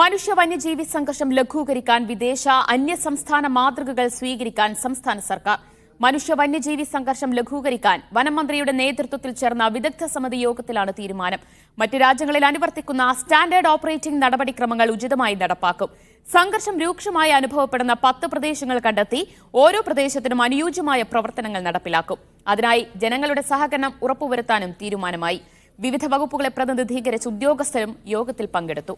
മനുഷ്യ വന്യജീവി സംഘർഷം ലഘൂകരിക്കാൻ വിദേശ അന്യസംസ്ഥാന മാതൃകകൾ സ്വീകരിക്കാൻ സംസ്ഥാന സർക്കാർ. മനുഷ്യ വന്യജീവി സംഘർഷം ലഘൂകരിക്കാൻ വനമന്ത്രിയുടെ നേതൃത്വത്തിൽ ചേർന്ന വിദഗ്ധ സമിതി യോഗത്തിലാണ് തീരുമാനം. മറ്റ് രാജ്യങ്ങളിൽ അനുവർത്തിക്കുന്ന സ്റ്റാൻഡേർഡ് ഓപ്പറേറ്റിംഗ് നടപടിക്രമങ്ങൾ ഉചിതമായി നടപ്പാക്കും. സംഘർഷം രൂക്ഷമായി അനുഭവപ്പെടുന്ന പത്ത് പ്രദേശങ്ങൾ കണ്ടെത്തി ഓരോ പ്രദേശത്തിനും അനുയോജ്യമായ പ്രവർത്തനങ്ങൾ നടപ്പിലാക്കും. അതിനായി ജനങ്ങളുടെ സഹകരണം ഉറപ്പുവരുത്താനും തീരുമാനമായി. വിവിധ വകുപ്പുകളെ പ്രതിനിധീകരിച്ച് ഉദ്യോഗസ്ഥരും യോഗത്തിൽ പങ്കെടുത്തു.